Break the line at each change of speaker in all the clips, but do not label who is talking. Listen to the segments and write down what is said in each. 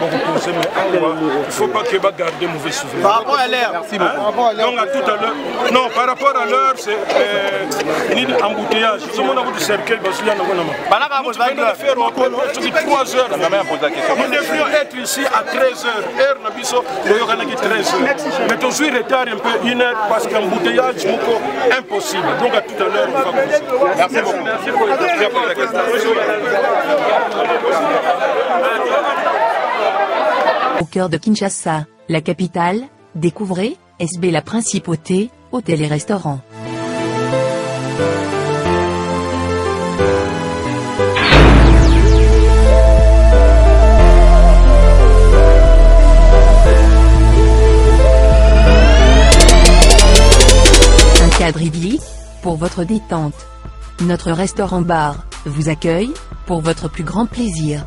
bokokonse mais awa il faut pas que bagarde mauvais souvenir
par rapport à l'heure merci beaucoup hein?
donc à tout à l'heure non par rapport à l'heure c'est euh, nini embouteillage ozomona kutu cercueil basulia nango na masoki 3 heures nous devions être ici à 13 heures heure na biso toyokanaki 13 heures mais tozwi retard un peu une heure parce qu'embouteillage moko impossible donc à l'heure
Au cœur de Kinshasa, la capitale, découvrez SB La Principauté, hôtel et restaurant. Un cadre idyllique, votre détente. Notre restaurant-bar vous accueille pour votre plus grand plaisir.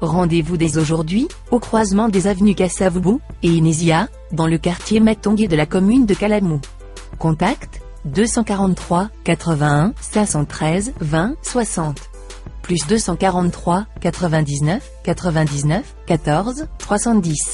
Rendez-vous dès aujourd'hui, au croisement des avenues Kassavoubou et Inésia, dans le quartier Matongué de la commune de Kalamou. Contact 243 81 513 20 60 plus 243 99 99 14 310.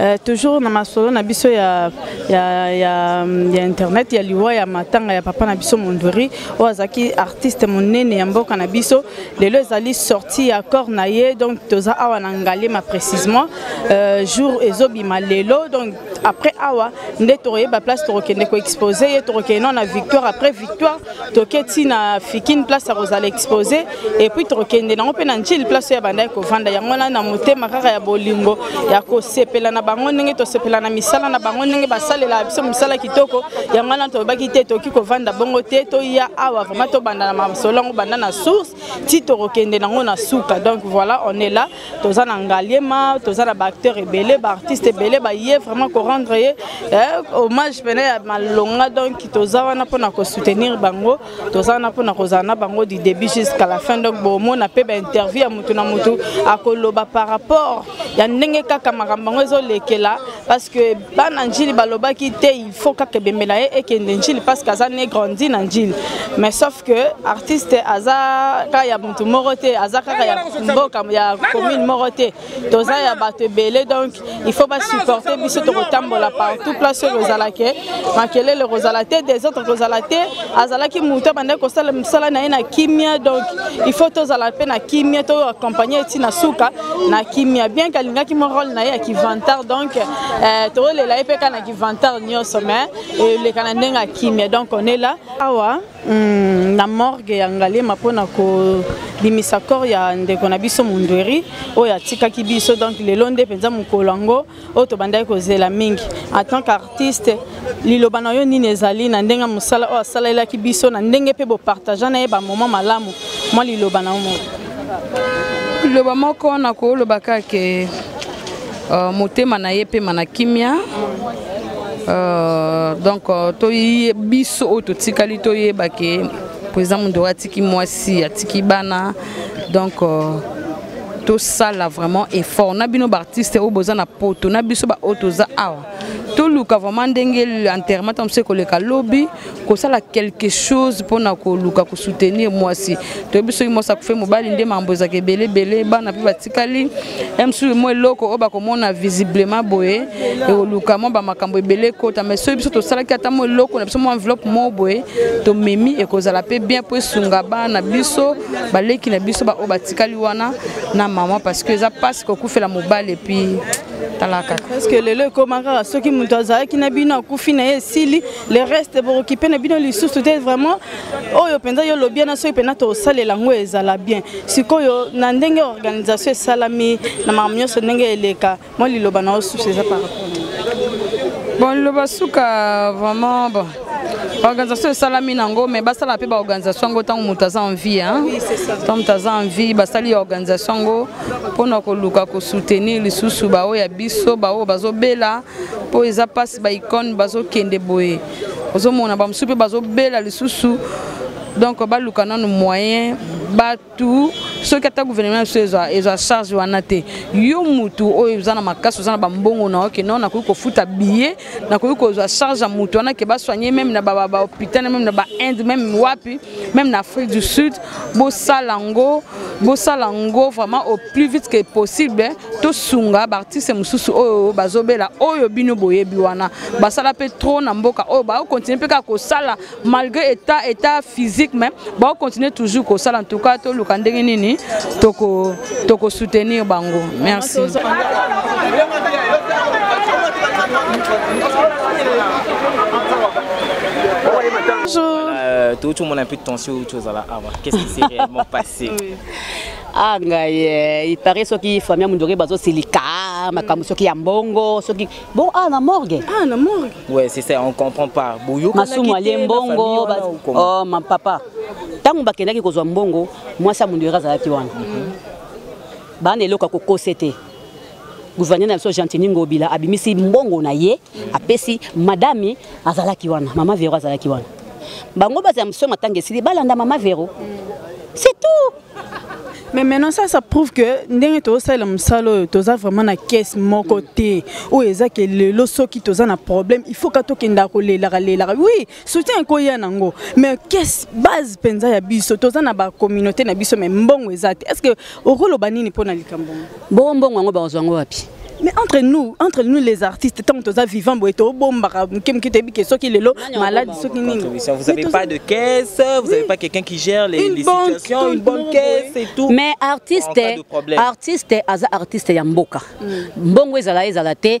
Euh, toujours na masolo na biso ya, ya, ya, ya internet ya liwa ya matanga ya papa na biso mondori oyo azalaki artiste monene ya mboka na biso lelo ezali sorti ya corps na ye donc toza awa na ngalema précisement euh, jour ezobima lelo donc après awa nde tokoyeba place tokokende koexpose ye tokokende nao na victoire après victoire toke ti na fikine place ya kozala expose epuis tokokende nango mpe na njili place oyo abandaki kovanda yango wana na motema kaka ya bolingo ya kosepela na bango ndenge tosepela na misala na bango ndenge basalelaka biso misala kitoko yango wana tolobaki te tokoki kovanda bongo te toya awa vraimen tobanda na masolo yango banda na source ti tokokende nango na suka donc voilà on est là toza na ngaliema toza na baacteur ebele baartiste ebele baye vraiment korendre ye eh, hommage pene ya malonga donc toza wana mpona kosoutenir bango toza wana mpona kozala na bango du début jusqu'à la fin donc bomona mpe bainterview ya motu na motu akoloba par rapport ya ndenge kaka makambo yango ezolekela parce que bana njili balobaki te faut kaka ebembela ye ekende njili parce que aza ne grandi na njili mais sauf que artiste aza kaka ya motu moko te aza kaka ya mboka ya commune moko te toza ya bato ebele donc il faut basupporte biso tokotambola partout place oyo kozala ke makelele kozala te des autres kozala te azalaki motu abandaki kosala mosala na ye na kimia donc il faut tozala mpe na kimia to accompagne ye ti na suka na kimia bien ke alingaki mo role na ye ya kivantard donc euh, tolela ye mpe kaka na Vantard nyoso mais eleka na ndenge ya kimia donc on est là awa mm, na morgue ya Ngalema mpona kobimisa corps ya ndeko na biso Mundweri oyo atikaki biso donc lelo nde mpenza mokolo yango oyo tobandaki kozela mingi en tant qu'artiste liloba na yo nini ezali na ndenge mosala oyo asalelaki biso na ndenge mpe bopartagea na ye bamoment malamu mwa liloba na yo moko
liloba moko nakoloba kake Uh, motema na ye epema na kimia uh, donc uh, toye biso oyo totikali toyeba ke président mondoro atiki mwasi atiki bana donc uh, tosala vraiment effort na bino baartiste oyo boza na poto na biso baoyo toza awa toluka vraiment ndenge enterrement ntango mosu ekoleka lobi kosala quelque chose mpo na koluka kosoutenir mwasi toyebi soki mwasi akufe mobali nde mambo ezalaka ebele ebele bana mpe batikali msusu mwa eloko oyo bakomona visiblement boye ekoluka mwa bamakambo ebele ekota mai soki biso tosalaki ata mwa eloko na biso mwa enveloppe moko boye tomemi ekozala mpe bien mpo esunga bana na biso baleki na biso baoyo batikali wana na mama parce que eza mpasi kokufela mobali epuis tala kaka
parceke lelo ekoma kaka soki moto azalaki na bino akufi na ye esili le reste bokokipe na bino lisusu te vraiment oyo mpenza yo lobi na soki mpenza tosalela yango ezala bien sikoyo na ndenge organisation esalami na makambo nyonso ndenge eleka mwa liloba na yo susu eza par
bon liloba suka vraiment bon organisation esalami nango mais basala mpe baorganisation yango ntango moto aza envie ntango moto aza envie basali ya organisation yango mpona koluka kosoutenir lisusu baoyo ya biso baoyo bazobela mpo eza mpasi ba icone bazokende boye ozomona bamosusu mpe bazobela lisusu donc baluka nanu moyen bato soki ata gouvernement biso ezwa charge wana te yo mutu oyo oza na makasi oza na bambongo na yo keno nakoki kofuta billet nakoki kozwa charge ya motu wana ke basoigne meme na bahôpital meme na bainde meme wapi meme na afrique du sud bosala ngo bosala ngo vraiment au plus vite que possible tosunga baartiste mosusu oyo bazobela oyo bino boyebi wana basala mpe trop na mboka oyo baokontinue mpe kaka kosala malgré état état physique mais baokontinue toujours kosala en tout cas toluka ndenge nini tokosoutenir toko bango merci Bonjour.
Euh, tout le monde a un peu de tension ozala awa qu'est-ce qui s'est réellement passé
ah ngai eh, il paraît soki famille ya mundoki bazosilika makambo soki ya mbongo soki bon ah na morgue
ah na morgue
ouais c'est ça on comprend pas
masumu alie mbongo oh ma papa ntango bakendaki kozwa mbongo mwasi ya mundoki azalaki wana mhm. bana eloko ya kokose te gouverneur na biso gentini ngobila abimisi mbongo na ye apesi madame azalaki wana mama vero azalaki wana bango bazala mosusu matanga esili balanda mama vero c'est tout
mais maintenant ça ça prouve que ndenge tozosalela mosala oyo toza vraiment na caisse moko te oyo eza ke lelo soki toza na problème il faut ka tokendaka kolelaka lelaka oui soutien ekoya nango mais kes base mpenza ya biso toza na bacommunauté na biso mais mbongo eza te est ce que okoloba nini mpo na likambo yango
bongo mbongo yango bakozwa yango wapi
mais entre nous entre nous les artistes tant toza vivant boye tobombaka moke moke toyebi ke soki lelo maladi soki nini
vous avez pas de caisse vous avez pas quelqu'un qui gère les, les situations une bonne caisse et tout
mais artiste artiste aza artiste ya mboka mm. mbongo ezala ezala te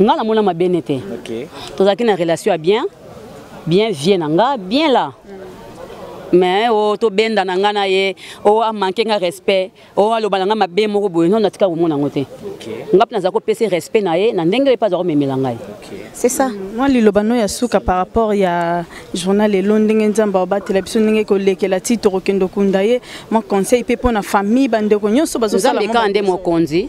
nga namona mabe ne te
okay.
tozalaki na relation ya bien bien vie na nga bien la mais o oh, tobenda na nga na ye o oh, amanke nga respect o oh, aloba na nga mabe moko boye no natika komona yango te nga mpe naza kopesa respect na ye na ndenge oyo mpe aza komemela ngai c'est ça
mwa liloba no ya suka par rapport ya journal elo ndenge nzambe aobatela biso ndenge kolekela ti tokokende okunda ye mwa conseil mpe mpo na famille bandeko nyonso bazosala
nzambe kaka nde mokonzi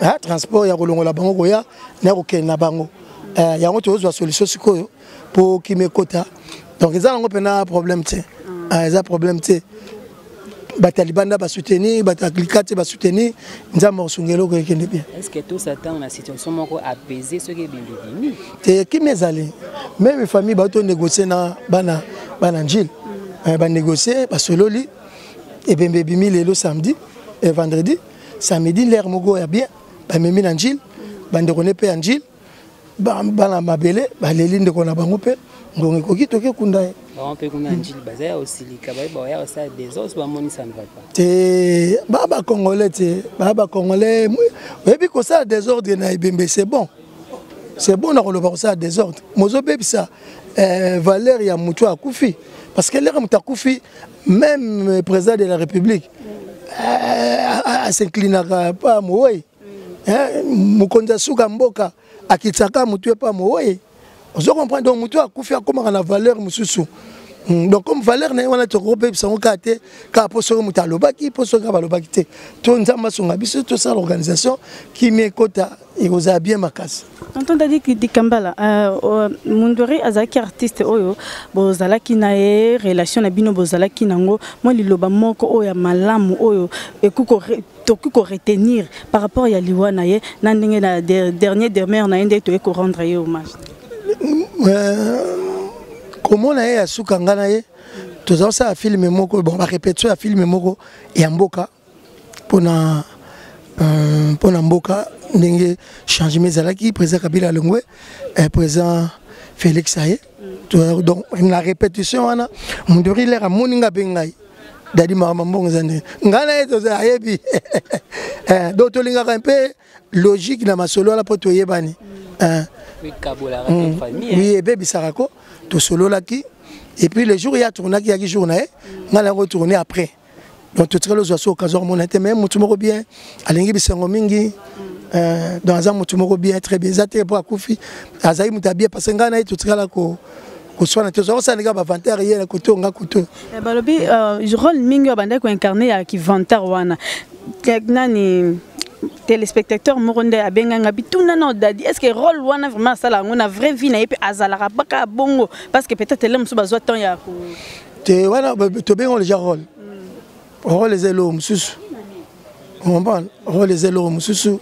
ha, transport ya kolongola bango koya na ya kokende na bango eh, yango tozozwa solution sikoyo mpo kima ekota donc eza nango mpena problème te mm. eh, eza problème te bato ya libanda basoutenir bato ya klika te basoutenir nzambe akosunga eloko ekende bien te kimi ezali meme famille bato négocie na bana bana njile mm. eh, banégocie basololi ebembe ebimi lelo samedi et vendredi samedi lere moko ya bien bamemi na njile bandeko ne mpe ya njile bana mabele baleli ndeko na bango mpe ngongo ekoki toki ekunda ye te baa bacongolais te baa bacongolais oyebi kosala desordre na ebembe c'est bon c'est bon na koloba kosala desordre mozobebisa eh, valeur ya motu akufi parce que lere moto akufi Même président de la République euh, s'inclinaka pa moweyi hein, mokonzi ya suka mboka akitisaka motu ye pa moweyi ozo comprendre donc motu akufi akomaka na valeur mosusu hmm, donc comme valeur na ye wana tokoki koyebisa yango kaka te kaka mpo soki moto alobaki mpo soki kaka balobaki te to nzambe asunga biso tosala organisation kimia ekota ekozala bien makasi
Tonton Dadi Dikambala, euh, euh, Mundori azalaki artiste oyo bozalaki na ye relation na bino bozalaki nango mwa liloba moko oyo ya malamu oyo tokoki ko retenir par rapport ya liwa na ye na ndenge na dernier demeure na ye nde toye ko rendre ye hommage.
Euh, komona ye ya suka nga na ye tozali kosala filme moko bon barepetition ya filme moko ya mboka pona euh, pona mboka ndenge changement ezalaki président kabila alongwe eh, président félix aye mm. donc na répétition wana mondori lere amoni nga mpe ngai dadi makambo mbongo eza ndenge ngai na ye toza ayebi eh, donc tolingaka mpe logique na masolo wana mpo toyebani mm.
eh. mm.
oui ebebisaka ko tosololaki et puis le jour ye atournaki yaki jour na ye ngai na yango tourne après donc totikali ozwa so okazo komona te mais motu moko bien alingi bisengo mingi euh, donc aza motu moko bien très bien eza te mpo akufi azali moto ya bien parce que ngai na ye totikala ko koswana te ozwa kosala ndenge ya bavantar ye na kote onga kote
eh, balobi euh, role mingi oyo abandaki koincarne ya kivantar wana nani téléspectateur moko nde abenganga bituna na odadi est ce que role wana vraiment asala yango na vraie vie na ye mpe azalaka baka bongo parce que peut-être ele mosusu bazwa temps ya
te wana tobenga deja role role eza eloko mosusu comprendre role eza eloko mosusu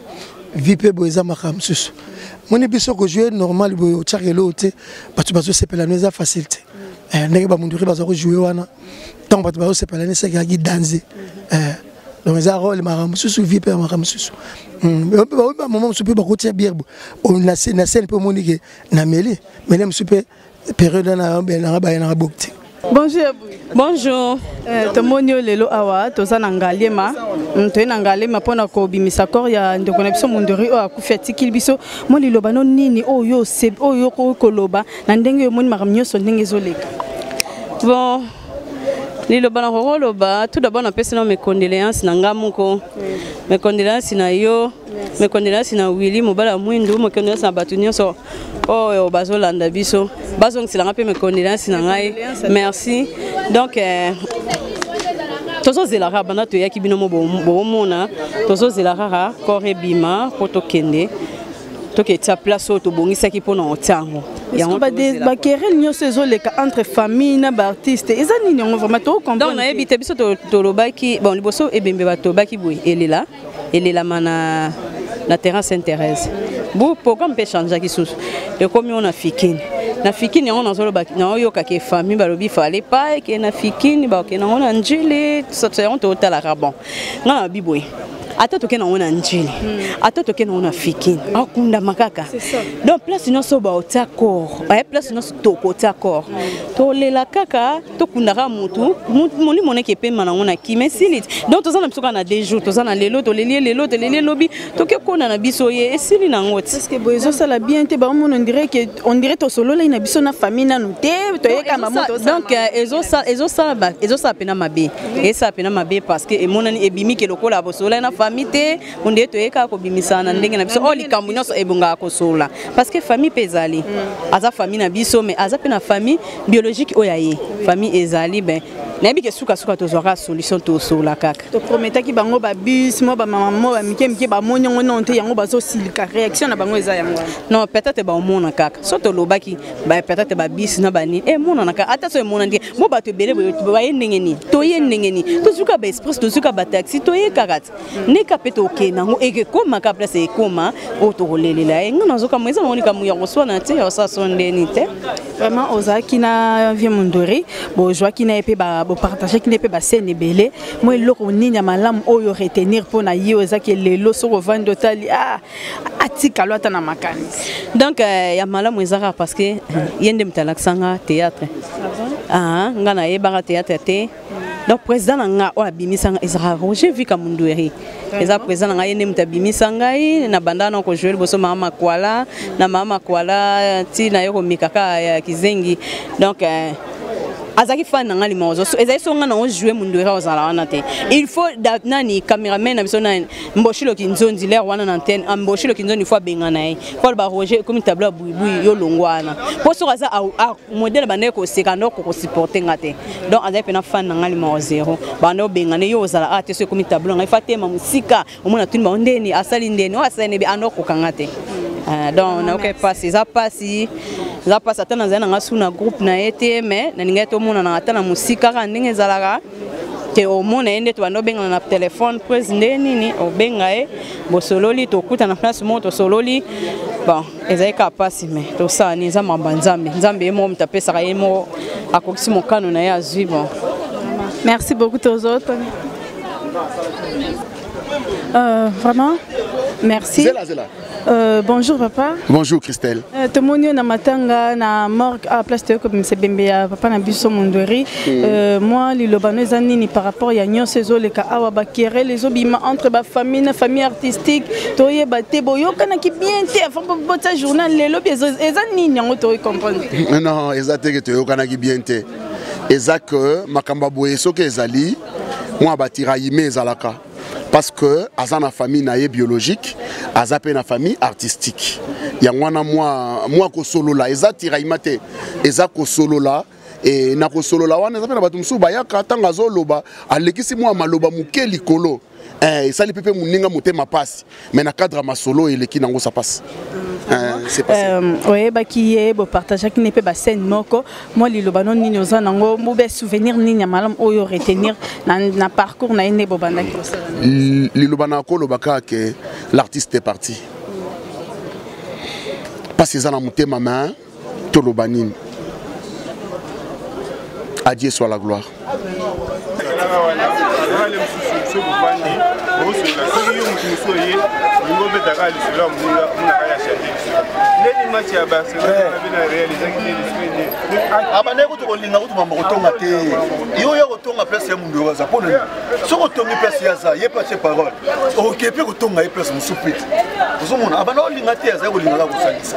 vie mpe boye eza makambo mosusu moni biso kojoue normal boye otyaka eloko te bato bazosepela no eza facile te eh, ndenge bamunduri baza kojoue wana ntango bato bazosepela no esekaki danze eh, donc eza role makambo mosusu vie mpe ya makambo mosusu hmm, baoyi bamama mosusu mpe bakotia biere na scène mpe omoni ke nameli mele mosusu mpe periode wana nayobelanaka bayenaka bokti
bonjour
bonjour
eh, tomoni yo lelo awa toza na ngaliema mm, toye na ngaliema mpo na kobimisa kor ya ndeko na biso mondori oyo akufi atikili biso mwa liloba no nini oyo oyo okoki koloba na ndenge oyo omoni makambo nyonso ndenge ezoleka
bon liloba na kokoloba tout d'abord napesi na mecondoléance na ngai moko mecondoléance na yo me kondelasi na willi mobali ya mwindu mokondelasi na bato nyonso oyo bazolanda biso bazongiselanga mpe mekondelasi na ngai merci donc eh, tozozela kaka banda toyaki bino mo bokomona tozozela kaka kore ebima mpo tokende toketya place oyo tobongisaki mpo na
ntango bakerele nyonso ezoleka entre famille na baartiste eza nini yango vraiment
tokompdonc nayebi te biso tolobaki bon liboso ebembe batolobaki boye elela elelama na, na terrain sainte thérèse bu programme mpe echangeaki susu ekomi oyo na fikini na fikini yango nazoloba naoyokaka efami balobi fale pa eke na fikini bakokende yango na njili tusato yango totalaka bon nga na babi boye ata toke nango na njili hmm. ata toke nango na fikini akundama kaka donc place nyonso baotya corps eh, place nyonso tokotya corps hmm. tolela kaka tokundaka mutu molimo neke epema nango na kima esiliti donc toza na biso kaka na deux jours toza na lelo toleli ye lelo toleli ye lobi toke kona na biso ye esili nango ti
parceke boye ezosala bien te baomona ondire ke ondire tosololai na biso na famille nanu te toyeka mamo
donc ezosala mpena mabe esala mpena mabe parceke emonani ebimi ke lokola bosololai na famille te on dirait toye kaka kobimisana na ndenge na biso oyo oh, likambo nyonso ebongaka kosolola parce que famille mpe ezali mm. aza famille na biso mais aza mpe na famille biologique oyo aye famille ezali ben nayebi ke sukasuka tozwaka solution tosolola kaka
toprometaki bango babus mwa bamama mwa bamike mike bamoni yango nano te yango bazosilika réaction na bango eza yango
non peut-être baomona kaka so tolobaki peut-être babus na banini emonana eh, kaka ata so emonani te bo bato ebele baye ndenge nini toye ndenge nini tozuka baexpress tozuka bataxi toye kaka te nde ka mpe tokende yango ekekoma ka place ekoma oyo tokolelela ye ngai nazokamwa eza nango likambo ya koswana te ya kosala so ndeni te
vraiment ozalaki na vie mondori bozwaki na ye mpe bopartageki na ye mpe basene ebele mo eloko nini ya malamu oyo retenir mpo na ye oyo ezaki lelo soki ovandi otali ah, atikalo ata na makanisi
donc euh, ya malamu ezaka parce que euh, ye nde moto alakisanga théâtre ah ah, ngai nayebaka théâtre te donc président na nga oyo abimisa nga ezalaka roger vika mundueri eza président na ngai ye nde moto abimisa ngai na banda na kojoue liboso mama makwala na mama makwala ti naye komeka kaka ya kizengi donc eh, azalaki fan na ngai limozo ezali so ngai nango joue munduera ozala wana te il faut nani cameraman na biso nani mboshilo kinzonzi lere wana na antenne ah, mboshilo kinzonzi fo abengana ye fo aloba roger ekomi tableau ya buibui yo longwa wana mpo soki aza modele bandaki koseka ndoko kosupporte nga te donc azali mpena fan na ngai limao zero banda obengane yo ozala a ah, te so ekomi tablo na ngai fa tema mosika omona tuni bango ndeni asali ndeni oyo asali nebi anda okoka nga te ah, donc nayoka mpasi eza mpasi eza mpasi ata nazali na ngai su na groupe na ye te mais nalingaki tomonanaka ata na mosika kaka ndenge ezalaka te omona ye nde tobanda obengana na telefone prise nde nini obenga ye bosololi tokutana place moko tosololi bon ezali kaka mpasi me tosala nini eza mamba nzambe nzambe ye moko moto apesaka ye moko akokisi mokano na ye azwi bon
merci beaucoup tozoto euh, vraiment merci
zela, zela.
Euh, bonjour papa.
Bonjour Christelle.
Euh, tomoni na matanga na morgue à ah, place de comme c'est bembe ya papa na biso mondori. Mm. Euh, moi liloba no eza nini par rapport ya nyonso ezoleka awa ba querelle ezobima entre ba famille na famille artistique toyeba te boyokana ki bien te avant botsa journal lelo eza nini yango toyi comprendre.
Non, eza te que toyokana ki bien te. Eza que makambo boye soki ezali mwa batirailleme ezalaka. parce que aza na famille na ye biologique aza mpe na famille artistique yango wana mwa kosolola eza tiraillement te eza kosolola e, na kosolola wana eza mpe na bato mosusu bayaka ntango azoloba alekisi mwa maloba moke likolo eh, esali mpe mpe moninga motema mpasi mais na cadre ya masolo eleki nango sa passe
oyebaki euh, ye bopartageaki ne mpe bascène moko mwa liloba no nini oza nango bobe souvenir nini ya malamu oyo retenir na parcours na ye nde bobandaki kosala
liloba na koloba kaka ke l'artiste est parti mpasi eza na motema mais toloba nini adieu soit la gloire
abandaki kutu kolinga kutu mambo kotonga te yo ya kotonga place ya mundu waza mpo nini soki otongi place ya za ye place parole oke mpe kotonga ye place mosusu mpe ozomona abanda kolinga te azali kolinga kaka kosangisa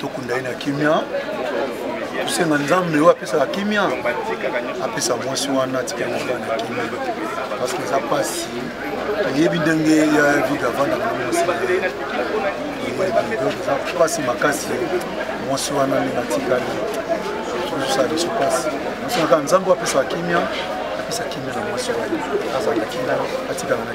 tokunda ye na kimia tosenga nzambe oyo apesaka kimia apesa mwasi wana atika na bana kimia parce que eza mpasi toyebi ndenge ya vide avandaka na mwasi eza mpasi makasi mwasi wana ndenge atikali tozosala biso mpasi nasengaka nzambe oyo apesaka kimia apesa kimia na mwasi wana azalaka kimia atikala na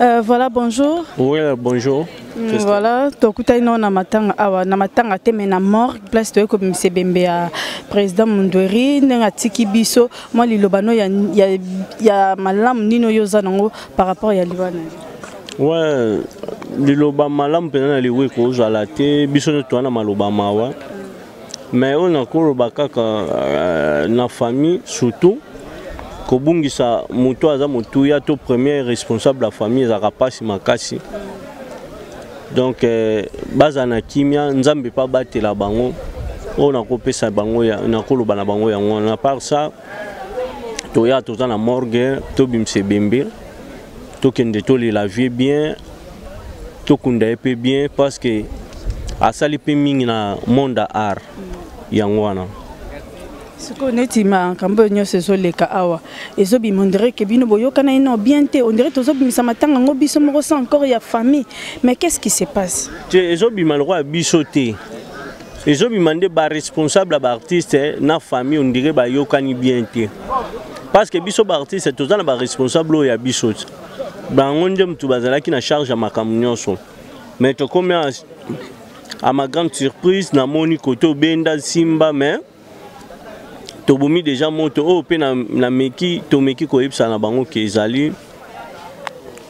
Euh, voilà, bonjour.
Oui, bonjour.
Mm, voilà, tokutani nao na matanga awa na matanga te mais na morgue place toyei kobimisa ebembe ya président mondweri ndenge atiki biso mwa liloba no ya, ya, ya malamu nini oyo oza nango par rapport ya liwa na yo
ouais, liloba malamu mpenza na liwa ekozala te biso nyonso toza na maloba mawa mais oyo nakoloba kaka euh, na famille surtout kobungisa moto aza motuya to premier responsable ya famille ezalaka mpasi makasi donc euh, baza na kimia nzambe mpe abatela bango oyo nakopesa bango nakoloba na bango yango na part ça toya toza na morgue tobimisa ebembe tokende tolela vie bien tokunda ye mpe bien parce que asali mpe mingi na monde ya art yango wana
sikoyo neti makambo oyo nyonso ezoleka awa ezobima ondire ke bino boyokana ino bien te ondire tozobimisa matanga yango biso moko sans encore ya famille mais qu'est ce qui se passe
te ezobima lokola biso te ezobima nde baresponsable ya baartiste na famille ondire bayokani bien te parce que biso baartiste toza na baresponsable oyo ya biso te bango nde motu bazalaki na charge ya makambo nyonso mais tokomi à ma grande surprise namoni kote obenda simba mais tobomi deja moto oyo mpe nameki tomeki koyebisa na bango ke ezali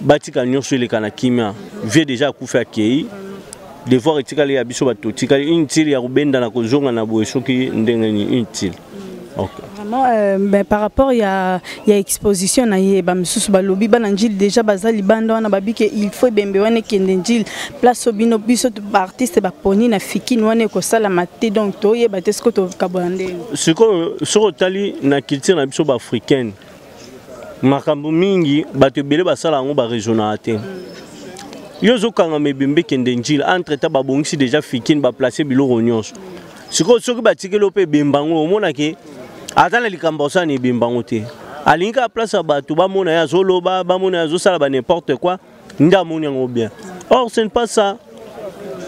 batika nyonso eleka na kimia vie deja akufi akei devoir etikali ya biso bato totikali inutile ya kobendana kozonga na boye soki ndenge nini inutile okay.
Vraiment, euh, ben, par rapport ya ya exposition na ye bamisusu balobi bana njili deja baza libanda wana babike il faut ebembe wana ekende njili place bino biso baartiste baponi na fikini wana ekosalama te donc toyeba te soki tokabola ndenge
sikoyo soki otali na culture na biso baafricaine makambo mingi bato ebele basala yango baresonaka te yo ozokangama ebembe ekende njili entre ta babongisi deja fikini baplace biloko nyonso sikoyo soki batikeli yo mpe ebemba yango omona ke ata na likambo osani ebemba yango te alingi kaka place ya bato bamona ye azoloba bamona ye azosala ba n'importe quoi nde amoni yango bien or ce ne pas ça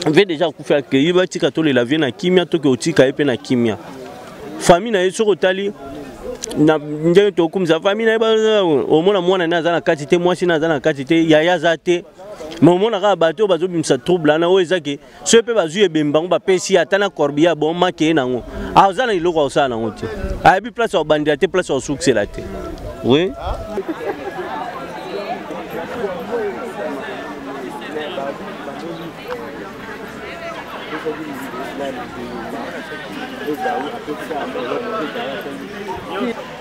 vie déjà akufi akei batika tolela vie na kimia toke otika ye mpe na kimia famille na ye soki otali na ndenge tokumisa famille na ye omona mwana ne aza na kati te mwasi ne aza na kati te yaya aza te me omona kaka bato oyo bazobimisa trouble wana oyo eza ke soki mpe bazwi ebembe bango bapesi ye ata na corbia bon makeye na yango aza ah, na eloko akosala na yango te ayebi place ya kobandela te place ya kosukisela te oui
Thank you.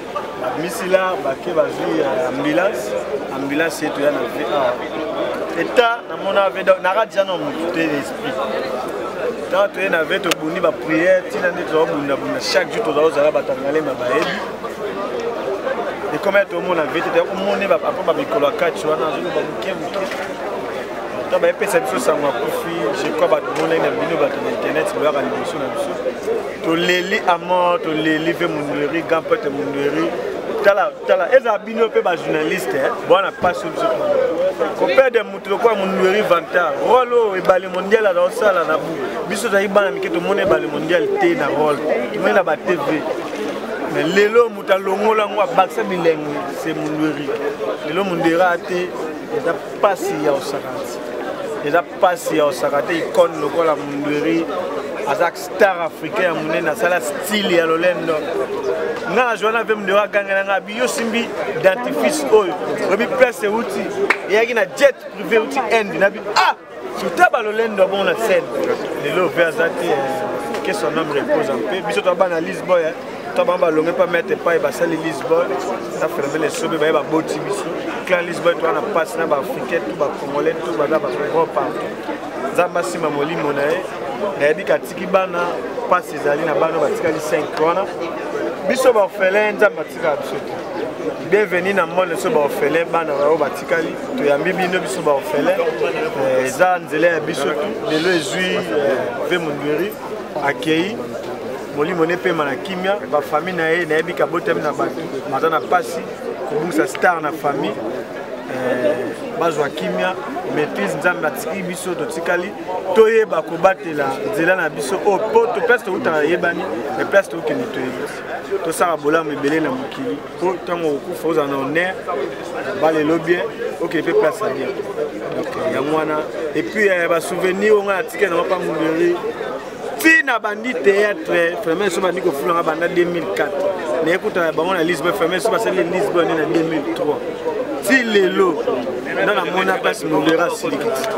babimisi la bake bazwi euh, ambulance ambulance ye toya na va eta namona veda naka dija na motu te esprit ntango toye na ve tobundi bapriere ntina nde tozala kobundabunda chaque jour tozala kozala batangalema bayebi ekomela tomona ve te toya komone apres bamikolo ya kati wana azoloba moke moke ta bayepesa biso sango akufi je crois bato monai na bino bato na internet boyaka liboso na biso toleli amor toleli ve mundueri gampete mundueri tala tala ezala bino mpe bajournaliste eh. bwana mpasi biso kopede motu lokola mundueri vantar role oyo ebale mondial aza kosala na bu biso tozali bana mike tomoni ebale mondial te na role tomoni na batv me lelo moto alongola yango abakisa bilengi se mundueri lelo mundueri ate eza mpasi ya osakansi eza pasi ya osaka te icone lokola mundueri aza star africain ya monene asala style ya lolendo nga na joana mpe mundueri agangela nga biyo simbi dentifrice oyo oyebi place euti eyaki na jet privé euti inde nabi ah suta balolendo bongo na scène lelo ve aza te eh, que son homme repose en paix biso toza bana lisboy eh. to bango balonge mpe mete epai basali lisbonne na phénomène esobe baye baboti biso clan lisbonne towana mpasi na baafricain to bacongolais to baza baeurope partout nzambe asima molimo na ye nayebi katiki bana mpasi ezali na bana batikali 5 wana biso baorphelin nzambe atikaka biso te bienveni na mone biso baorphelin bana bayo batikali toyambi bino biso baorphelin eh, eza nzela ya biso lelo ezwi eh, ve mondweri akei molimo ne pema na kimia ba famille na ye nayebi kabotami na bato maza na pasi kobusa star na famille eh, bazwa kimia maîtrise nzambe atiki biso totikali toyeba kobatela nzela na biso oyo oh, mpo to place toutaka yebani me place tokende toyebi tosala bolamu ebele na mokili mpo ntango okufa ozala na honneur balelo bien okende mpe place ya bien donc yango wana epuis ya eh, basouvenir oyo ngai natikali na mapa munderi ti na bandi théâtre ferme so bandi kofulanga banda 2004 naye kutana bango na lisbon ferme so basali lisbon na 2003 ti lelo nda namona place mondera silikiti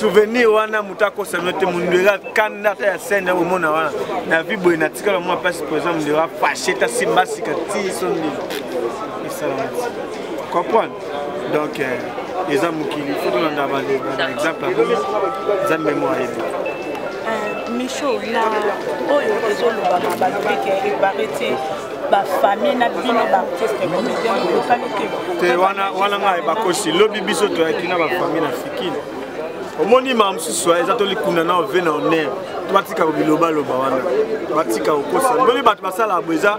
souvenir wana moto akosano te mondera kanda ata ya sene omona wana na vi boye natikala mwa place présent mondera fache ta simba sika ti so nini esalama ti comprendre donc euh, eza mokili fo tolanda baexemple yango eza memoire ayebi euh,
micho na oyo ezolobama balobi ke epareti bafamille na bino baartiste comédien lokali te
te wana wana ngai bakosi lobi biso toyaki na bafamille na fikile omoni maa mosusu eza tolikunda na ove na oner batika bilobaloba wana batika kokosa mbeli bato basala bo eza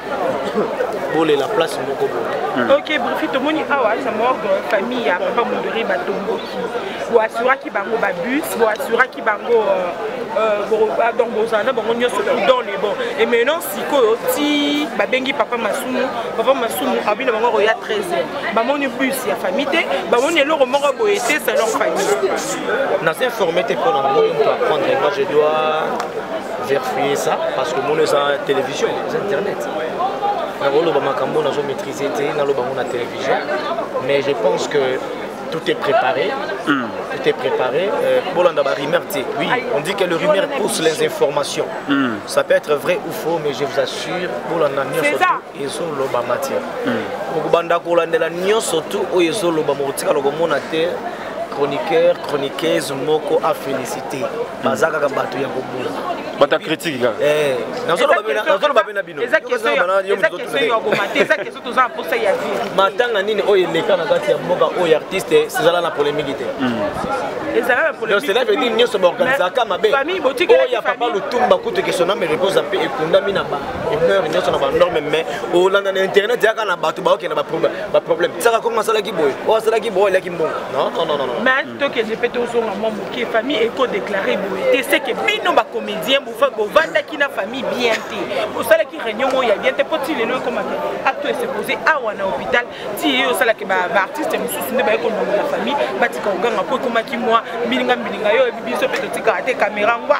bolela place moko boye hmm.
ok brifi tomoni awa na morgue famille ya papa mondore batomboki boassuraki bango babus boassuraki bango euh, euh, ah, donc bozala na bango nyonso dans le bon et maintenant sikoyo ti babengi papa masumu papa masumu abi na bango akoya 13 heures bamoni bus ya famille te bamoni eloko moko boye te salon famille
naza informe te mpo na bango moto aprendre moi je dois vérifier ça parce que mono eza télévision eza internet nakoloba makambo nazo maîtrise te nalobango na télévision mais je pense que tout est préparé. Mm. Tout est préparé. Euh, oui, on dit que le rumeur pousse les informations. Hmm. Ça peut être vrai ou faux, mais je vous assure, ezoloba matière okobanda kolandela nyonso tu oyo ezoloba mokotikala komona te chroniqueur chroniqueuse moko afélicité baza hmm. kaka bato ya kobula
bato ya critique kaka eh,
nazoloba mpe na bino matanga nini oyo eleka na kati ya mboka oyo artiste ezala na polémique te hmm. cela veut dire nyonso baorganisaka mabe oyo ya papa lutumba kutu kesoname reposa mpe ekundami na ba honneur nyonso na banorme mais olanda na internet yaka na bato baokenda baproblème saka kongo asalaki boye oyo asalaki boye aliaki mbongo
mais tokende mpe tozonga mwa moke famille ekodéclare boye te seke bino bacomédien bovandaki na famille bien te bosalaki réunion oyo ya bien te mpo ti lelo ekomaka acte esepose awa na hôpital ti ye osalaki baartiste mosusu nde baye kondongola famille batika koganga mpo ekomaki mwa mbilinga mbilinga yo ebi biso mpe totikaka te caméra ngwa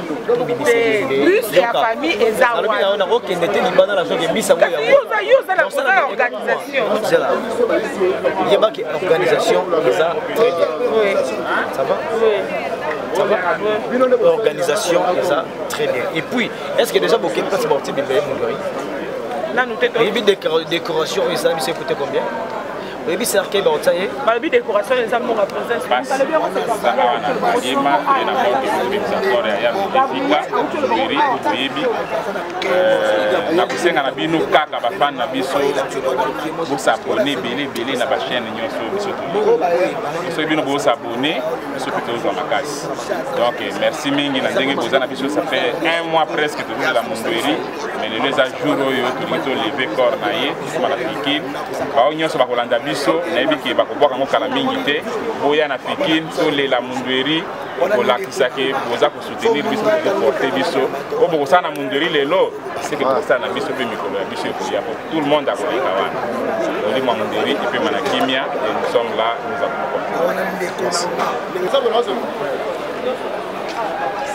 bus ya famille eza
wanakokende te libanda na soki ebisa oza organisation yebaki organisation eza très bien ça va ça va organisation eza très bien et puis est ce que déjà bokei place bakotibimbele mondoi nanu te oyebi décoration oyo esalami se coûte combien oyebi cercueil bakotia ye
balobi décoration eza mbonga princesse balobi
yango sekaaema tole na mboki organisatore ya yamidefika meri toyebi na kosenga na bino kaka bafane na biso bosabone ebele ebele na bachaîne nyonso biso tosoki bino bosabone biso mpe tozwa makasi donc merci mingi na ndenge boza na biso ça fait un mois presque tozozela mondweri mais lelo eza jour oyo tolingi toleve corps na ye nsima na fikin bango nyonso bakolanda biso nayebi ke bakobwaka ngo kala mingi te boya na fikin tolela mundueri kolakisa ke boza kosoutenir biso bozoporte biso oyo bokosala na mundueri lelo seke bokosala na biso mpe mikolo ya biso ekoya po tout le monde akoleka wana molimo ya mundueri epema na kimia e nous sommes là nous avons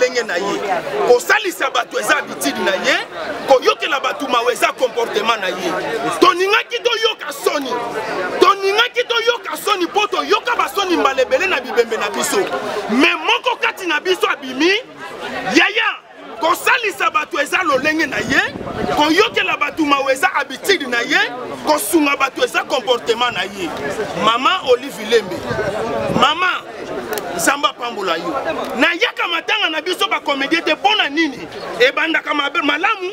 lolenge na ye kosalisa bato eza abitide na ye koyokela bato mawa eza comportement na ye toningaki toyoka soni toningaki toyoka soni mpo toyoka basoni mbala ebele na bibembe na biso me moko kati na biso abimi yaya kosalisa bato eza lolenge na ye koyokela bato mawa eza habitude na ye kosunga bato eza comportement na ye mama olive lembe mama nzambe apambola yo nayaka matanga na biso bakomedie te mpo na nini ebandaka malamu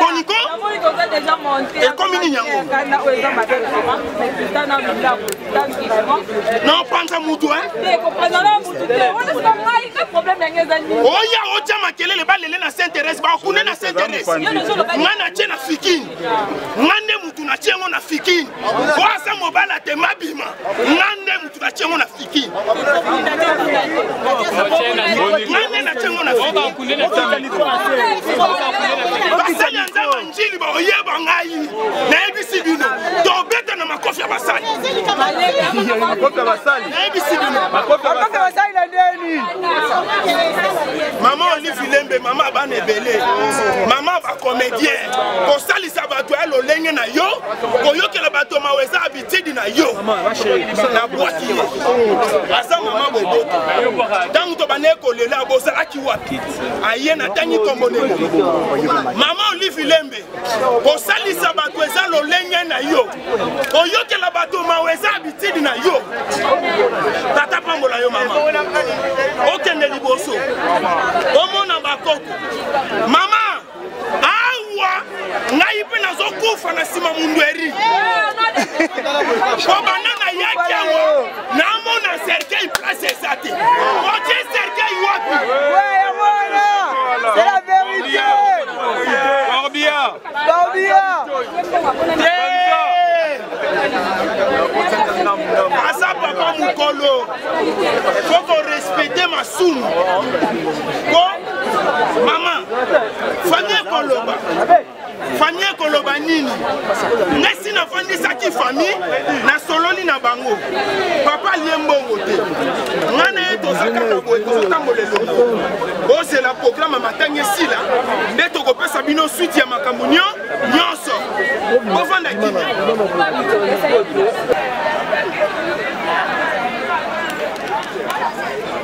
boniko ekomi nini yango naopanza mutu oya otya makelele balele na saint therese bakune na saint therese ngai natye na fikini ngai nde mutu natye yango na fikini oyo aza mobala te mabima ngai nde batie yango na fiki nani natie yango na fikibasali ya nzambe njili baoyeba ngai nayebisi bino tobeta na makofi ya basali nayebisi
binobasali na ndeni
mama oli filembe mama bana ebele mama bacomédien kosalisa bato ya lolenge na yo koyokela bato mawa eza tedi na yo na bwaki ye aza mama boboto ntango to bandeki kolela bozalaki wapi aye natangi nkombo nene mama olive lembe kosalisa bato eza lolenge na yo koyokela bato mawa eza abitidi na yo tata pambola yo mama okende liboso omona bakoko mama awa ngai mpe nazokufa na nsima mundweri po banda nayaki awa namona cercueil place eza te otie cercueil wapi
C'est la vérité
Corbia
Corbia
aza papa mokolo foko respecte masumu mama famille ekoloba famille ekoloba nini ngai si nafandisaki famille nasololi na bango papa alie mbongo te ngai na ye toza kaka boye tozotambola elongo bozela programe matangi esila nde tokopesa bino swite ya makambo nyo nyonso bofanda kimia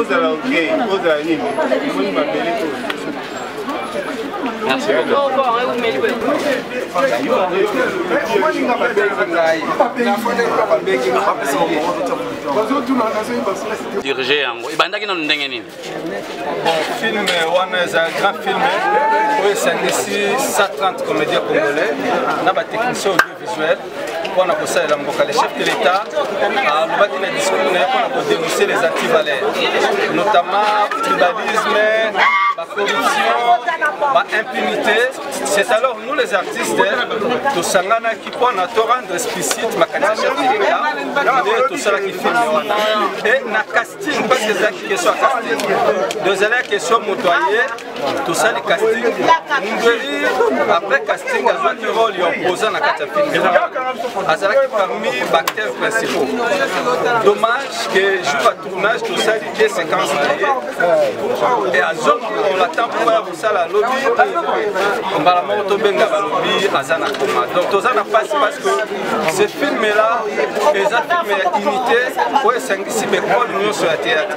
ozala oke ozala nini omoni mabele
dirige yango ebandaki nano ndenge nini bon
film wana eza grand film oyo esangisi 130 comédien congolais na batechnicien audiovisuel mpo na kosalela mboka le chef de l'état alobaki na discours na ye mpo na kodenoncer les antivaleurs notamment tribalisme bacorruption baimpunité c'est alors nous les artistes tosanganaki mpo na to rendre explicite makanisa chef de l'état nde tosalaki filme wana e na casting parce que ezalaki question ya casting donc ezalaki question moto aye tosali casting mberi après casting azwaki role ya opposant na kati ya film azalaki parmi baacteurs principaux dommage que jour ya tournage tosali te séquence na ye e azongi on l'attend mpo ya kosala lobi mbala moko tobenga balobi aza na coma donc toza na mpasi parce que ce film là eza film ya unité oyo esangisi baekole nyonso ya théâtre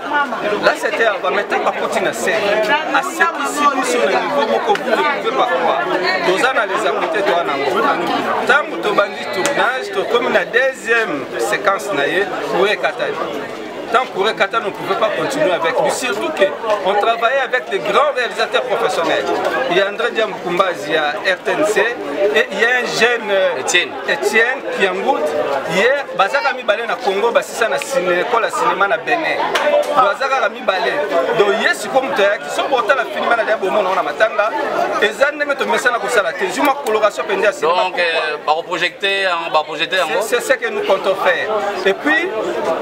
Là c'était avant, mais tant bakoti na scène, asekisi biso na niveau moko vous ne pouvez pas croire. Toza na les à côté toi na ngo. Tango tobandi tournage, tokomi na deuxième séquence na ye, oye katali. tant pour Ekata, on ne pouvait pas continuer avec lui. Surtout qu'on travaillait avec les grands réalisateurs professionnels. Il y a André Diamoukoumbazi à RTNC et il y a un jeune... Euh, Etienne. Etienne Kiangut ye bazaka mibale na Congo basisa na ciné école ya cinéma na Benin bazaka na mibale donc ye siko moto ayaki so botala filme na dia bomona na matanga eza ndenge tomesana kosala te zuma coloration pende ya cinéma
donc euh, ba projecter en ba projecter yango
c'est ce que nous comptons faire et puis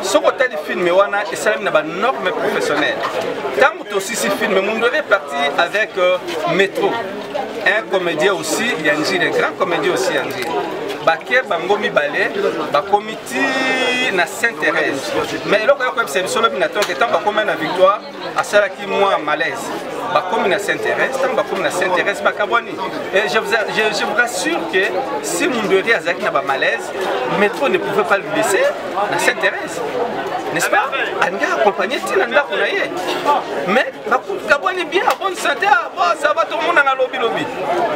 so botali filme wana esalami na ba normes professionnelles tango tosisi filme mundu est parti avec euh, métro un comédien aussi ya njile grand comédien aussi ya njile bake bango mibale bakomi ti na saint thérèse mais eloko ya koyebisa biso lobi na tonke ntango bakomi na victoire asalaki mwa malaise bakomi na saint thérèse ntango bakomi na saint thérèse bakabwani et je vous, je, je vous rassure que si munderi azalaki na bamalaise métro ne pouvait pas le laisser na saint thérèse n'est-ce pas alingi accompagne ntina ndako na ye mais bakabwani bien ya bonne santé ah, bosa bato omonana lobi lobi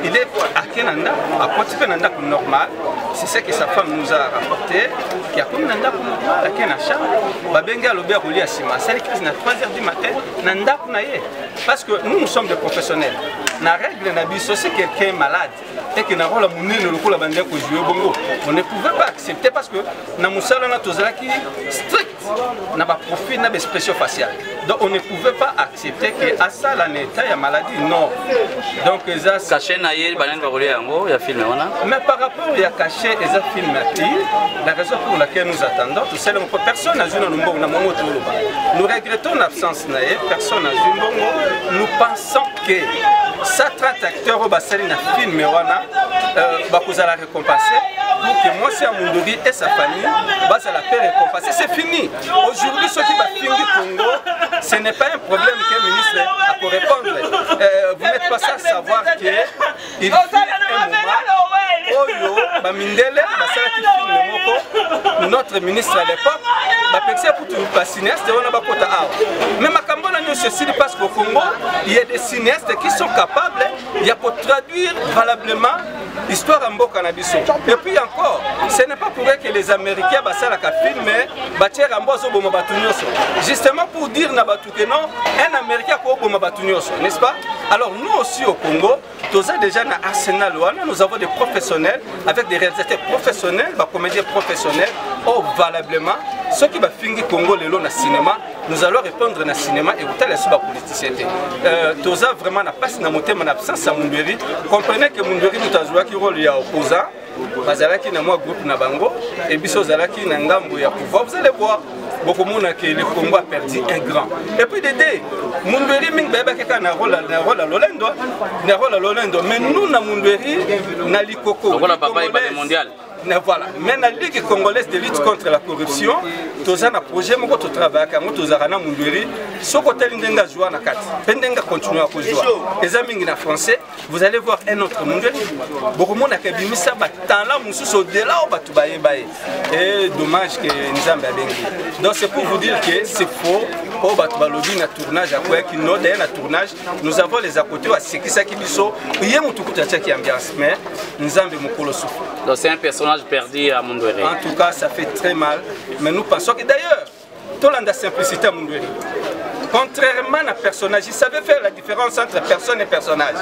il est ake na ndako akoti mpe na ndako normal c'est ce que sa femme nous a rapporté ke akomi na ndako normal ake na chambre babenge alobi akolia nsima asali crise na 3 heures du matin na ndako na ye parce que nous nous sommes des professionnels na règle na biso c'est quelqu'un malade et que na rôle ya monene lokola bandaki kojoue bongo on ne pouvait pas accepter parce que na mosala na tozalaki strict na baprofil na baexpression faciale donc on ne pouvait pas accepter que asala na état ya maladie non donc eza
kashe na ye banani bakolia yango ya filme wana
mais par rapport ya kashe eza filme ya ti la raison pour laquelle nous attendons tosali yango po personne azwi nano mbongo na mongo toloba nous regrettons na absence na ye personne azwi mbongo nous pensons que sa 30 acteurs oyo basali na filme wana euh, bakozala récompensé pour que mwasi ya munduri et sa famille bazala mpe récompensé c'est fini aujourd'hui soki bafingi congo ce n'est pas un problème que ministre akorépondre euh, vous n'êtes pas ça savoir que oyo bamindele basalaki filme moko notre ministre à l'époque bapekisi ya kutu bacinéaste wana bakota awa mais makambo wana nyonso esili parce qu'au congo il y a des cinéastes qui sont capables ya kotraduire valablement histoire ya mboka na biso et puis encore ce n'est pas pour que les américains basalaka filme batiere yango azoboma bato nyonso justement pour dire na bato que non un américain akoboma bato nyonso n'est ce pas alors nous aussi au congo toza déjà na arsenal wana nous avons des professionnels avec des réalisateurs professionnels bacomédien professionnel oyo oh, valablement soki bafingi congo lelo na cinéma nous allons répondre na cinéma et ekotala yaso bapoliticien te euh, toza vraiment na mpasi na motema na absence ya mundweri comprenez que mundweri moto azwaki role ya opposant bazalaki na mwa groupe na bango e biso ozalaki na ngambo ya pouvoir vous allez voir bokomona ke le congo a perdu un grand et puis dede mundueri mingi bayebaki kaka na role ya lolendo na role ya lolendo mais nous na mundueri na likoko na voilà mais na ligue congolaise de lutte contre la corruption toza na projet moko totravaillaka yango tozalaka na mundueri soki otali ndenge azwa na kati mpe ndenge akontinuaka kozwa eza mingi na français vous allez voir un autre mundele bokomonaka ebimisa batala mosusu odela oyo bato bayeba ye e dommage ke nzambe abengi donc c'est pour vous dire que c'est faux oyo bato balobi na tournage akweyaki no daye na tournage nous avons les akote oyo asekisaki biso ye motu kutu atiaki ambiance mais nzambe mokolo suku
donc c'est un personnage perdu à mondwere
en tout cas ça fait très mal mais nous pensons que d'ailleurs tolanda simplicité ya mundwele contrairement na personnage il savait faire la différence entre personne et personnage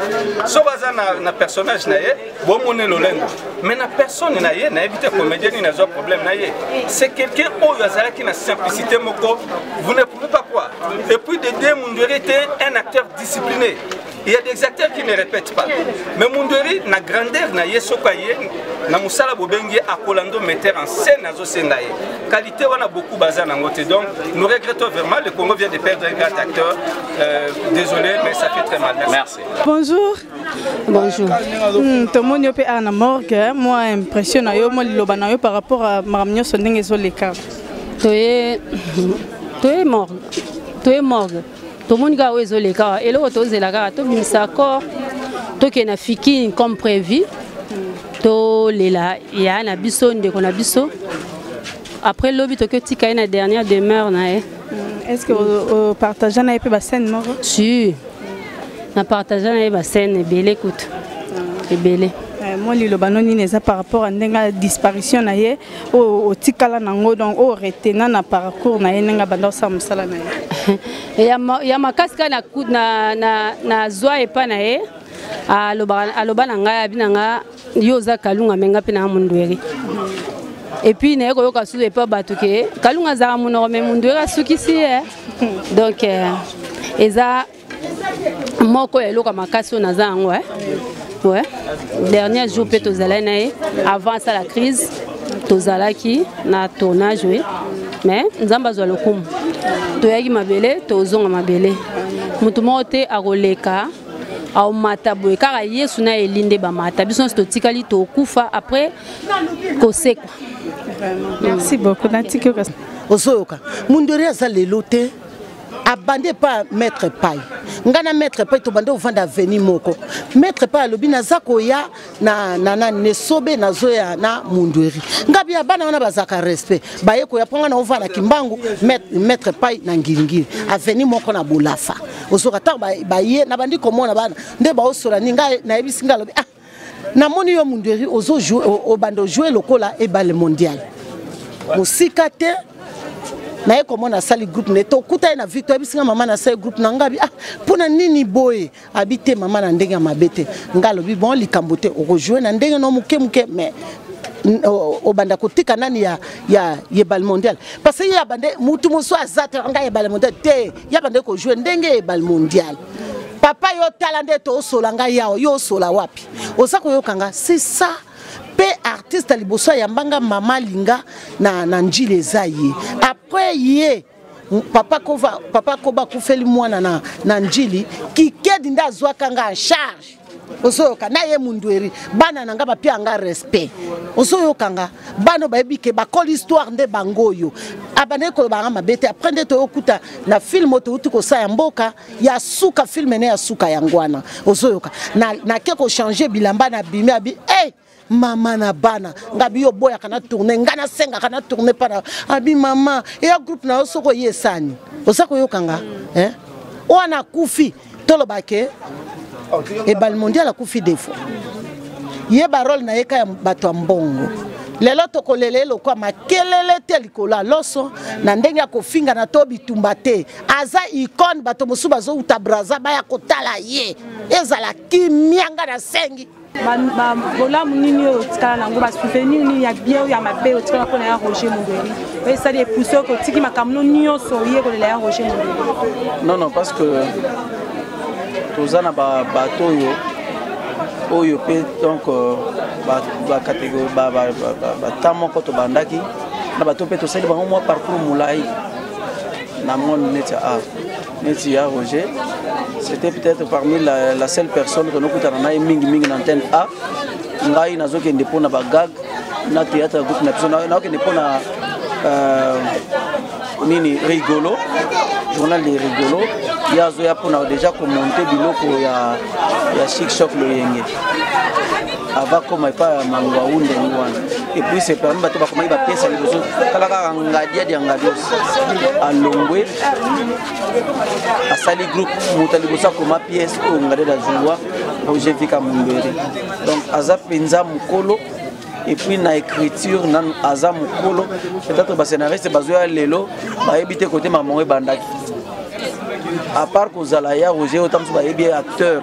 soki aza na, na personnage na ye bomoni lolendo mais na personne na ye nayebi te comédien nini azwa problème na ye c'est quelqu'un oyo azalaki na simplicité moko vous ne pouvez pas croire et puis de deux mundwele te un acteur discipliné Il y a des acteurs qui ne répètent pas. Mais Munderi, na grandeur, na yesoka ye, na musala bobengi akolando metteur en scène azo senga ye. Qualité wana beaucoup baza na ngote. Donc nous regrettons vraiment le Congo vient de perdre un grand acteur. Euh, désolé mais ça fait très mal. Merci. Merci.
Bonjour. Bonjour. Hmm, to moni pe ana morgue, moi impression na yo, moi liloba na yo par rapport à maramnyo sonenge zo leka.
Toye toye morgue. Toye morgue. tomoni kaka oyo ezoleka awa eloko tozela kaka tobimisa accord tokende na fikini comme prévu tolela ya na biso ndeko na biso après lobi toki otika ye na dernière demeure na ye mm,
est ce que opartage na ye mpe bascène moko
si na partage na ye bascène ebele kutu mm. ebele eh,
mwa liloba no nini eza par rapport ya ndenge ya disparition na ye oyo otikala nango donc oyo retena na parcours na ye ndenge abanda kosala mosala na ye
ya makasi kaka nazwa epa na ye aloba na ngai abi na ngai yo oza kalunga me ngai mpe na mundueri epuis naye koyoka susu epa bato ke kalunga azalaka monoko me mundueri asukisi ye donc eh, eza moko ya eloko ya makasi oyo naza yango eh? ouais. dernier jour mpe tozalaki na ye avant asala crise tozalaki na tournage oui. mais nzambe azwa lokumu toyaki mabele tozonga mabele moto moko te akoleka aomata boye kaka yesu na eli nde bamata biso nyonso totikali tokufa après kosekwa
merci beaucoup natiki
ozoyoka mondori aza lelo te abandi epa maître pai ngai na maître pai tobandi ovanda aveni moko maître pai alobi naza koya na, na, na nesobe nazoya na mundueri ngai bia bana wana bazalaka respect baye koya mpo ngai naova na kimbangu maître pai na ngilingili aveni moko na bolafa ozoka ntango baye nabandi komona bana nde baosola ni ngai nayebisi ngai alobi ah namoni yo munderi ozo obanda ojoue lokola ebale mondial mosika te naye komona asali groupe ne tokuta ye na victo ayebisi nga mama nasali groupe na ngabi ah mpo na nini boye abi te mama na ndenge ya mabe te nga alobi bon likambo te okojoue na ndenge no moke moke mais obanda kotika nani ya, ya yebal mondial parce que ye abande mutu mosusu aza te nga yebal mondial te ya bande ko jouer ndenge e bal mondial papa yo tala nde to osola nga yao yo osola wapi oza koyoka nga c'est ça pe artiste liboso ya mbanga mama linga na na njili eza ye après ye papa kova papa koba kufeli mwana na na njili kikedi nda azwaka nga en charge ozoyoka na ye mundueri bana na nga bapia nga respect ozoyoka nga bana bayebi ke bakoli histoire nde bango oyo abandaki koloba yanga mabe te apres nde toyokuta na filme oyo touti kosala ya mboka ya suka filme ne ya suka yango wana ozoyoka nake kochange bilamba na bimi abi hey! mama na bana nga biyo boyaka na tourne nga nasengaka na tourne mpa na abi mama eya groupe na yo soki oye esani oza koyoka nga eh? wana akufi toloba ke ebal mondial akufi defo ye barole na ye ka ya bato ya mbongo lelo tokolela ye lokwa makelele te likolo ya loso na ndenge ya kofingana to bitumba te aza icone bato mosusu bazowuta braza baya kotala ye ezala kimia nga nasengi
bolamu nini oyo otikala nango basouvenir nini ya bien oyo ya mabe otikala mpona ya roger mondeli oyo esali epuse oyo kotiki makambo no nyonso oye kolela ya roger mondeli
non non parce que toza na bato oyo oyo mpe donc euh, bacatégorie bata moko tobandaki na bato mpe tosali bango mwa parcours molai na monde neti ya art neti ya roger c'était peut-être parmi la, la seule personne que nokutana na ye mingi mingi na antenne a ngai nazokende mpo na bagag na théâtre ya groupe na biso nakokende mpo na euh, nini rigolo journal de rigolo ye azoya mpo na deja komonte biloko ya, ya chic choc loyenge ava koma epai ya mango aundeni wana epuis epermi bato bakomaki bapesa liboso kala kaka ngadiadi ya ngadios alongwe asali groupe moto ya liboso akoma pièce oyo ngade na zuwa roger vika mumbere donc aza mpenza mokolo epuis na écriture nanu aza mokolo peut-être bascénariste bazoya lelo bayebi te kote mamango ebandaki à part kozala ya roger oyo ntango mosusu bayebi ye acteur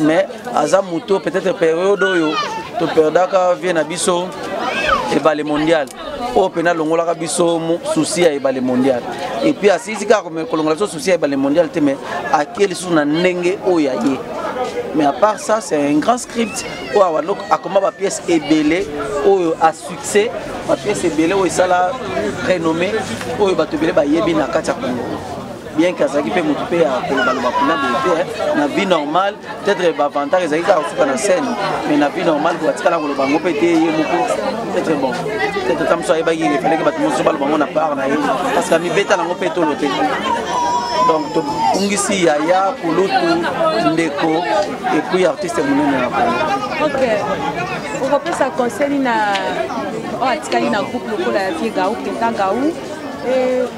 mais aza moto peut-être periode oyo toperdaka vie na biso ebale mondiale oyo mpenza alongolaka biso susi ya ebale mondial epuis asilisi kaka kolongola biso susi ya ebale mondial te mais akie lisusu na ndenge oyo ya ye mais à part ça c'est un grand script oyo awandok akoma bapièce ebele oyo a succès bapièce ebele oyo esala renommé oyo bato ebele bayebi na kati ya congo bien que azalaki mpe motu mpe ya kolobaloba kuna boye te eh. na vie normale peut-être bavantare ezalaki kaka kosuka na scène mais na vie normale ko atikala koloba yango mpe te ye moko peut-être bon peut-être ata mosu ayebaki efalaki bato mosusu baloba yango na part na ye parce que amibeta nango mpe tolo te donc tobungisi yaya kulutu ndeko epuis artiste monene na kongo
okay. okopesa conseil na oyo oh, atikali na groupe lokola ya vie gau mpenza gau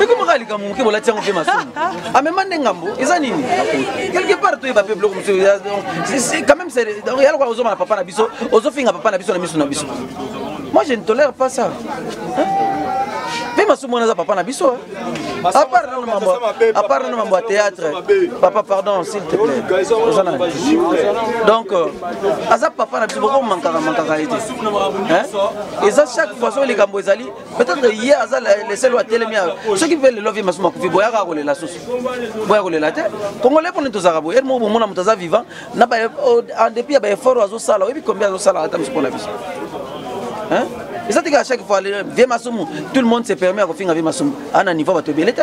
ekomaka likambo moke bolati yango mpe masumu amema nde ngambo eza nini quelque part toyeba mpe biloko mosusu quand même ya lokola ozoma na papa na biso ozofinga papa na biso na miso na biso moi je ne tolère pas ça mpe masumu wana aza papa na biso apart nano mambo ya théâtre papa pardon s'il te plaît oza na donc euh, aza papa na biso bokomankaka mankaka ye te eza chaque fois soki likambo ezali peut-être ye aza leselo atelemi awa soki mpe lelo vie masumu akufi boyaka akolela susu boya kolela te congolais mponi tozalaka boye ete moko bomona moto aza vivant na en dépit ya baeffort oyo azosala oyebi combien azosala ata mosu mpona biso eza teke à chaque fois vie masumu tout le monde se permet ya kofinga vie masumu ana niveau bato ebele te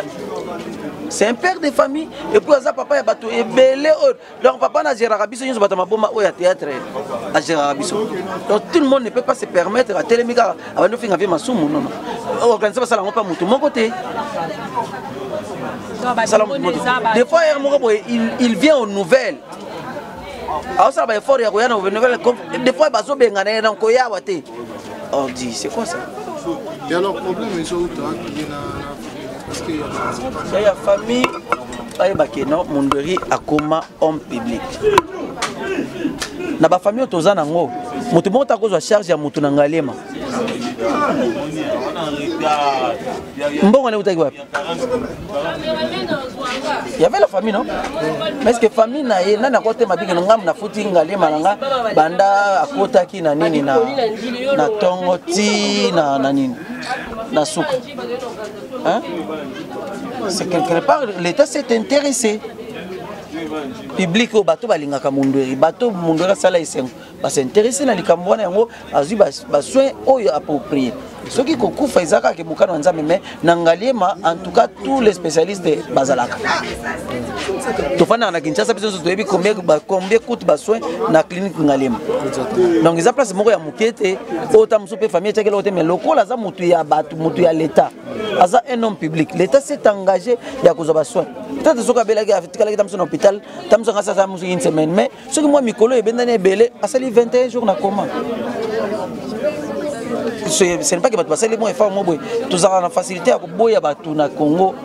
c'est un père de famille epuis aza papa ya bato ebele oyo Donc papa na géraka biso nyonso bato maboma oyo ya théâtre a géraka biso. Donc tout le monde ne peut pas se permettre atelemi kaka abandi ofinga vie masumu non non. Organiser basala yango mpa motu moko te. Basala motu moko te. Des fois heure moko boye il, il vient aux nouvelles. aosala baeffort ya koya na nouvelle des fois bazobengana ye donc koya awa te ordi c'est quoi ça
Et alors, problème, ils sont où, toi, qui est là, là
ya famille ayeba ke non monderi akoma homme public na bafamille oyo toza nango moto moko takozwa charge ya moto na ngalema mbongo neutaki wapi yave la famille no parceke famille na ye nani akotema biki na ngambo nafuti ngalema na nga banda akotaki na nini na tongo ti na nini na suka Hein? C'est quelque part, l'État s'est intéressé. public oyo bato balingaka mondweri bato mondweri asala esengo basinteresse na likambo wana yango azwi basoin oyo approprié soki kokufa eza kaka ebukana ya nzambe mai na ngaliema en tout cas tous les spécialistes bazalaka tofandaka na kinshasa biso nyonso toyebi combien coute basoin na clinique ngaliema donc eza place moko ya te te oyo ta mosusu mpe famille etiaki eloko te mais lokola aza motu ya bato motu ya l'état aza un homme public l'état s'est engagé ya kozwa basoin peut-être soki abelaki atikalaki ta mosusu na hôpital ta mosusu anga sasa mosusu une semaine mais soki mwa mikolo ebendani ebele asali 21 jours na coma ce n'est pas que bato basali mwa effort mwa boye tozalaka na facilité ya koboya bato na congo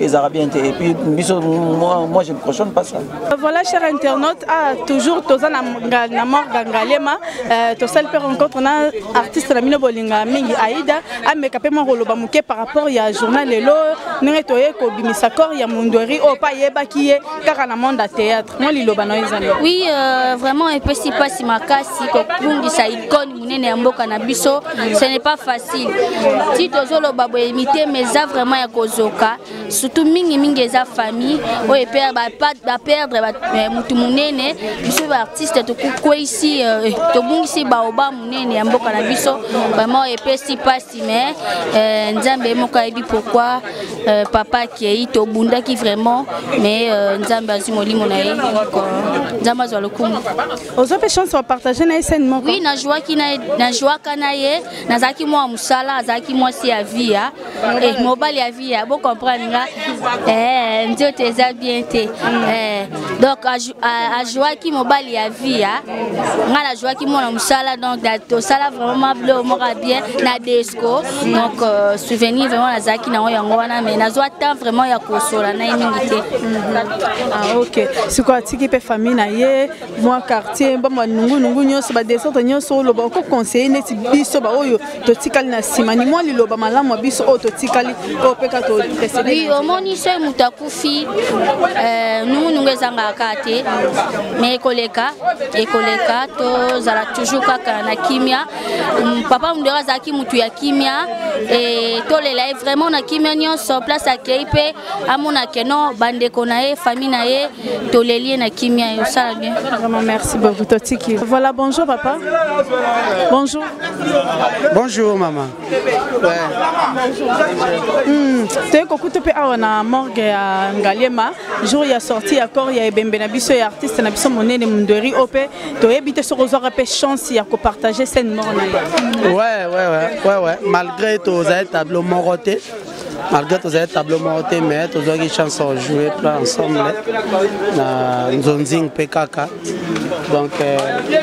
ezalaka bien te epuis biso moi je ne cochonne pas ça
voilà cher internaute ah, toujours toza na morga ngalema euh, tosali mpe rencontre na artiste na bino bolinga mingi aida ameka mpe mwa koloba moke par rapport ya journal lelo ndenge toye kobimisa corps ya mondweri oyo oh, mpe ayebaki ye kaka na monde ya théâtre mwa liloba na yo ezali
oui euh, vraiment epesi mpasi makasi kobungisa icone monene ya mboka na biso ce n'est pas facile ti tozoloba boye mitema eza vraiment ya kozoka surtout mingimingi eza famille oyo baperdre eh, motu monene biso baartiste tokweisi eh, tobungisi baoba monene ya mboka na biso vraiment epesi mpasi mais eh, nzambe moko ayebi pourkui papa akei tobundaki vraiment mais nzambe azwi molimo na ye nzambe azwa lokumu
ozwa mpe chance bapartage na ye scène moko
oui najwaki najwaka na ye nazalaki mwa mosala azalaki mwasi ya vie ya eh, mobali ya vie ya bocomprendre nga eh, nzoto eza bien te eh, donc ajwaki mobali ya vie ya nga najwaki mwana mosala donc tosala vraiment bilo moko ya bien na desco donc euh, souvenir vraiment nazalaki nango yango wana mais nazwa temps vraiment ya kosola na ye mingi te
ah, ok sikoyo atiki mpe famille na ye mwa quartier mba mwa nungunungu nyonso badesordre nyonso oloba okoconseille neti biso baoyo totikali na nsima ni mwa liloba malamu ya biso oyo totikali oyo mpe ka
topresei omoni soki moto akufi euh, nungunungu ezangaka kaka te mais ekoleka ekoleka tozala toujours kaka na kimia mm, papa mundero azalaki motu ya kimia tolela ye vraiment na kimia nyonso place akei mpe amona ke non bandeko na ye famille na ye toleli ye na kimia yo sala bien
vraiment merci beaucoup totiki voilà bonjour papa bonjour
bonjour maman
hmm, toyei kokuta mpe awa na morgue ya ngaliema jour ya sortie ya corps ya ebembe na biso ya artiste na biso monene munderi oyo mpe toyebi te soki ozwaka mpe chance ya kopartage scène mort na ye
ouais, ouais, ouais, ouais, ouais. malgré tozali tableau moko te malgré tozali tableau moko te mais tozwaki chance ya joue plan ensemble na nzonzing mpe kaka donc euh,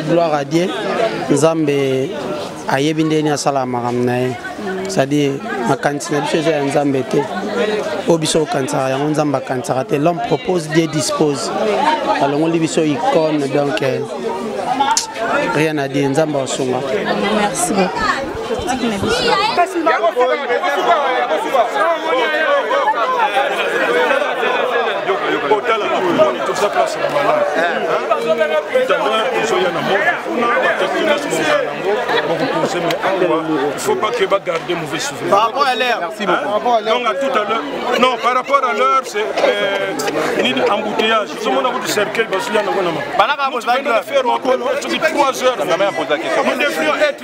gloire à dieu nzambe ayebi ndenge nini asalaka makambo na ye c'est-à-dire makanisi na biso eza ya nzambe te oyo biso okanisaka yango nzambe akanisaka te l'homme propose dieu dispose alongoli biso icone donc euh, rien à dire nzambe asunga
merci beaucoup
otala moni toza place na malade tala ezoya na moko kuna batekinas moza nango bakopose me awa il faut pas que bagarde mauvais souvenir par rapport à l'heure donc à tout à l'heure non par rapport à l'heure c'est euh, nini embouteillage ozomona kutu cercueil bazoya nango na mabalaka faire soki 3 heures on devrait être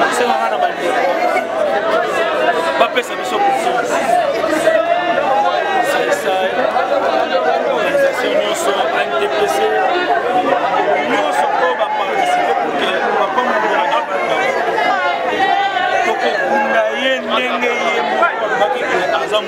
tosengaka na
bandeko
bapesa biso confiance saisai organisation nyonso antepc nyonso oyo baparticipe poke papa mongola abanda tokokunda ye ndenge ye moko abaki aza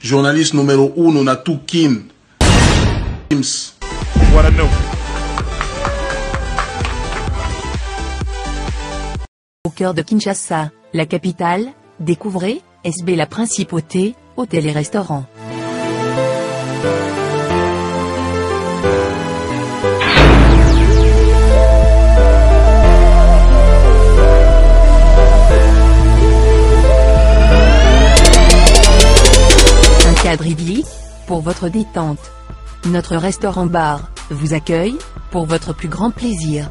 journaliste numéro uno na tukin ims
What I know.
Au cœur de Kinshasa, la capitale, découvrez SB la principauté, hôtel et restaurant. pour votre détente. Notre restaurant-bar, vous accueille, pour votre plus grand plaisir.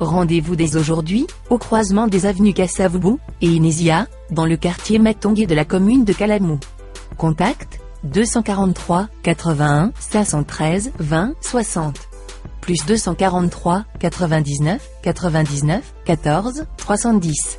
Rendez-vous dès aujourd'hui, au croisement des avenues Kassavoubou et Inésia, dans le quartier Matongué de la commune de Calamou. Contact 243 81 513 20 60 plus 243 99 99 14 310.